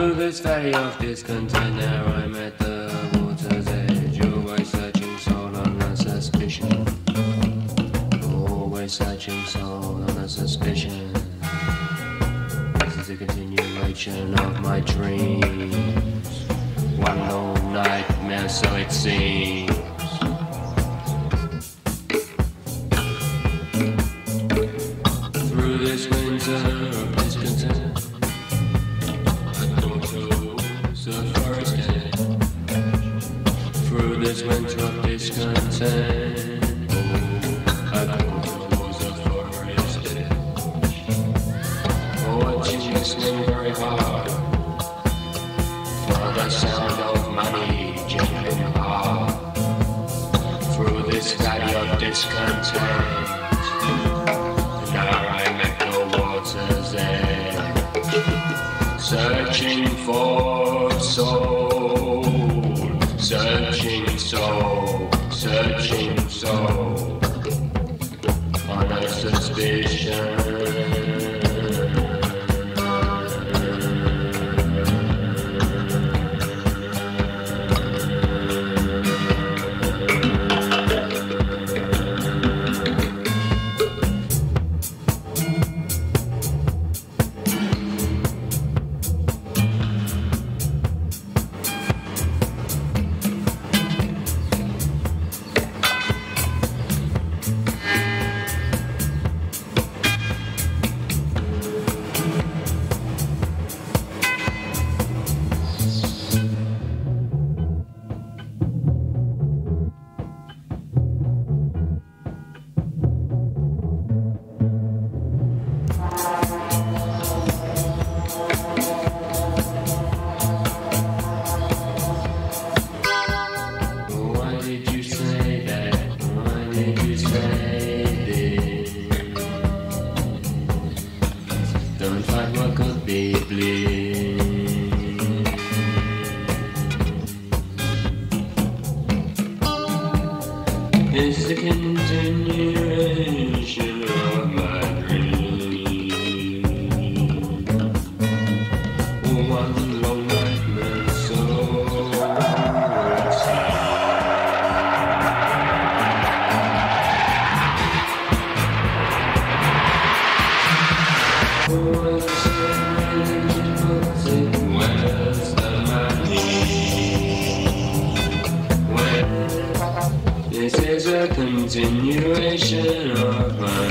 This valley of discontent. Now I'm at the water's edge, always searching soul on a suspicion. Always searching soul on a suspicion. This is a continuation of my dreams. One long nightmare, so it seems. searching for soul, searching. continuation of my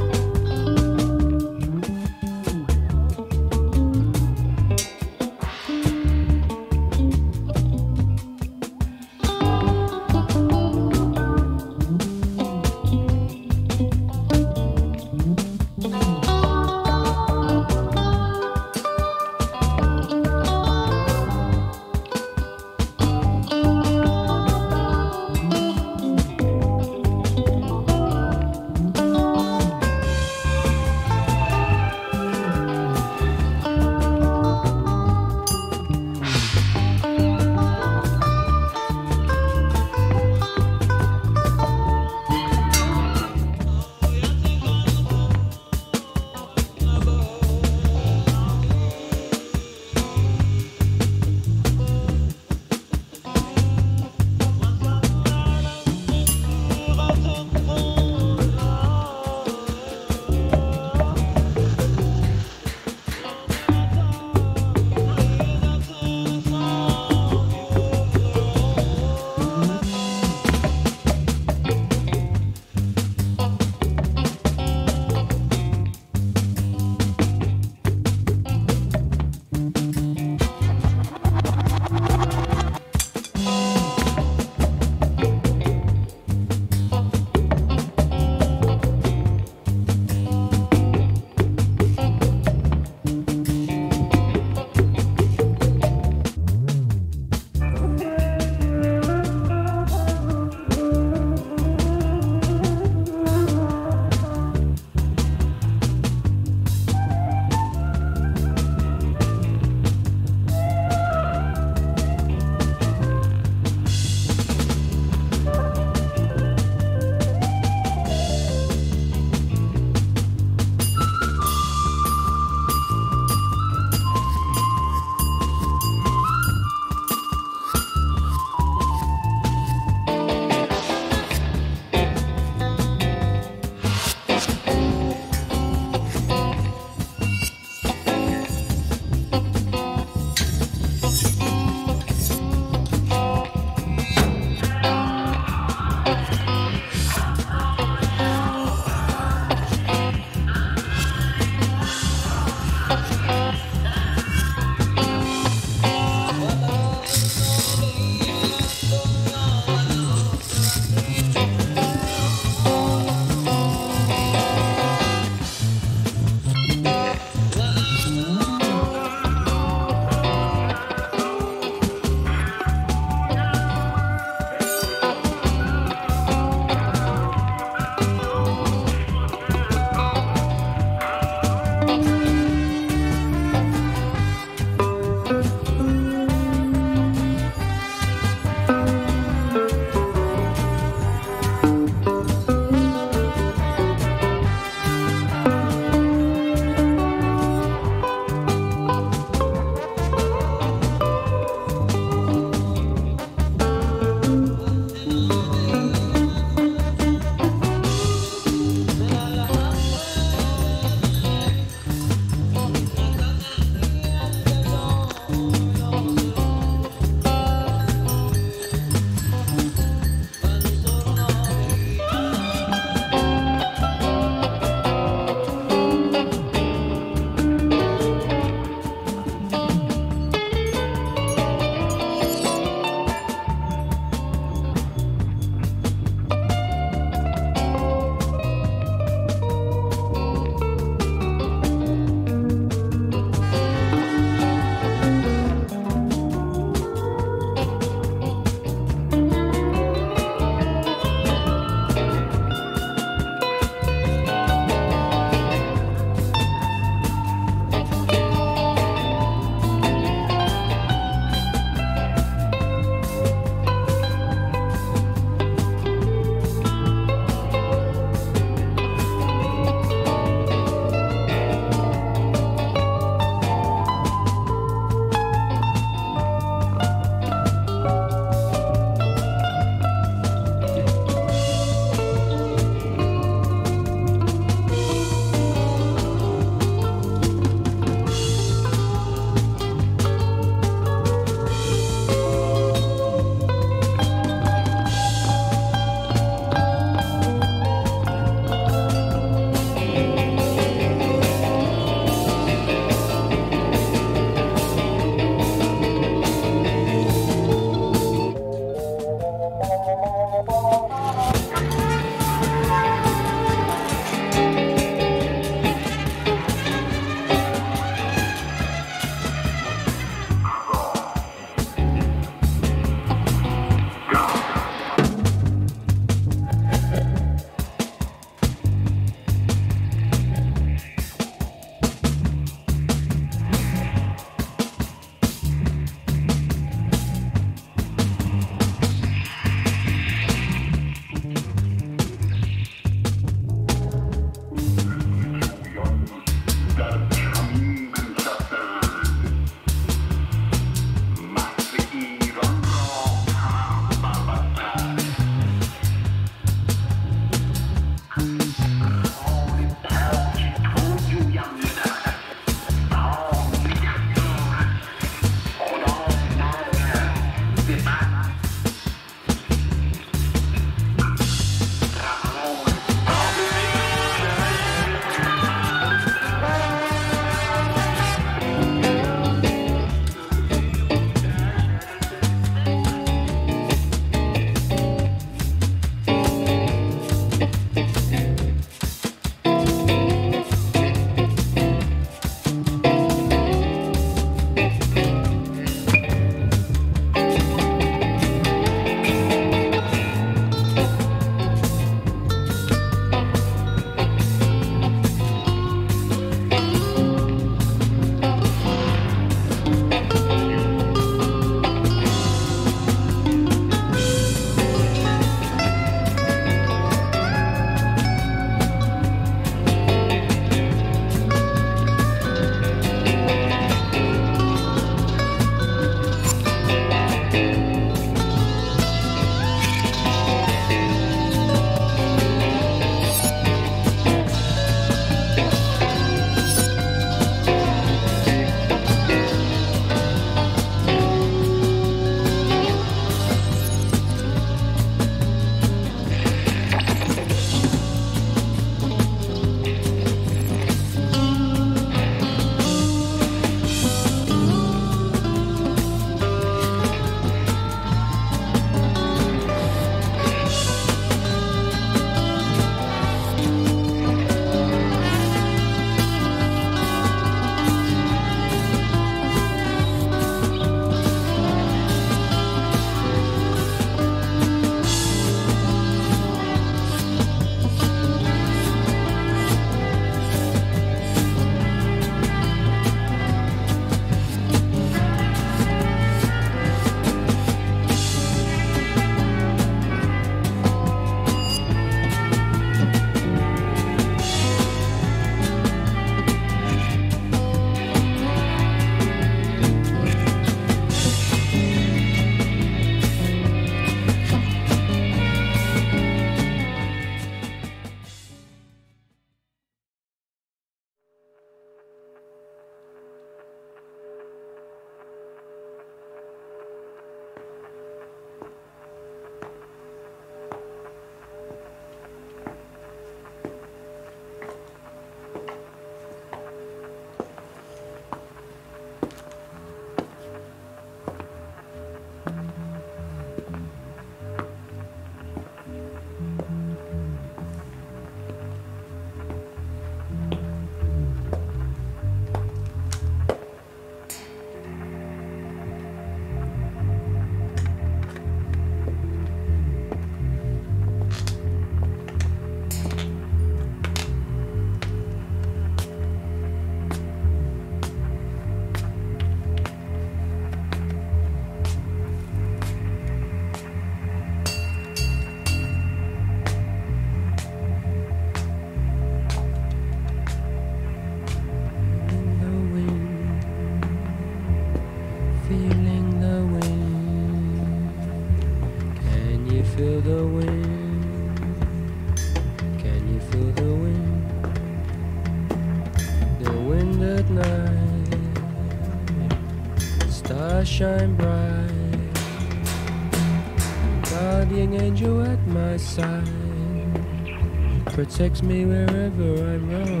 protects me wherever I roam.